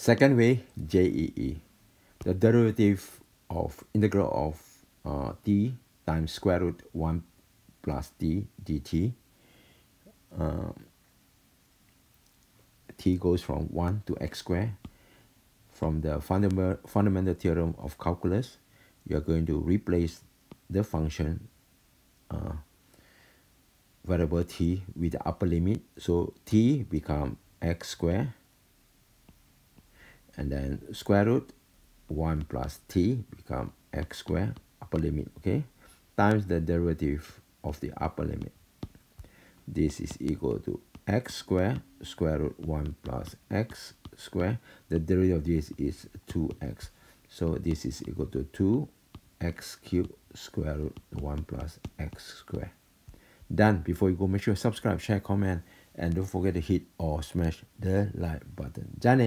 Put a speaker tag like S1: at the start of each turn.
S1: Second way, JEE. The derivative of integral of uh, t times square root 1 plus t dt. Uh, t goes from 1 to x squared. From the fundamental, fundamental theorem of calculus, you are going to replace the function uh, variable t with the upper limit. So t become x squared and then square root 1 plus t become x square upper limit okay? Times the derivative of the upper limit. This is equal to x square square root 1 plus x square. The derivative of this is 2x so this is equal to 2x cubed square root 1 plus x square. Done. Before you go make sure subscribe share comment and don't forget to hit or smash the like button. Johnny